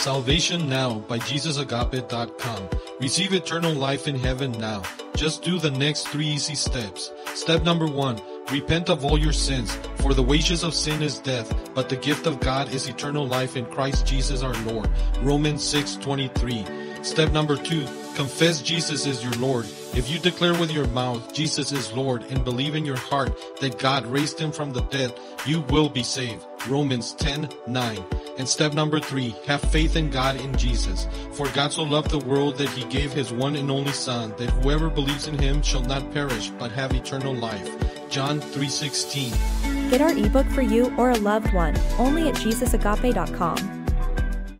Salvation Now by JesusAgape.com. Receive eternal life in heaven now. Just do the next three easy steps. Step number one. Repent of all your sins, for the wages of sin is death, but the gift of God is eternal life in Christ Jesus our Lord. Romans 6:23. Step number 2. Confess Jesus is your Lord. If you declare with your mouth Jesus is Lord and believe in your heart that God raised him from the dead, you will be saved. Romans 10:9. And step number 3, have faith in God in Jesus. For God so loved the world that he gave his one and only son that whoever believes in him shall not perish but have eternal life. John 3:16. Get our ebook for you or a loved one only at JesusAgape.com.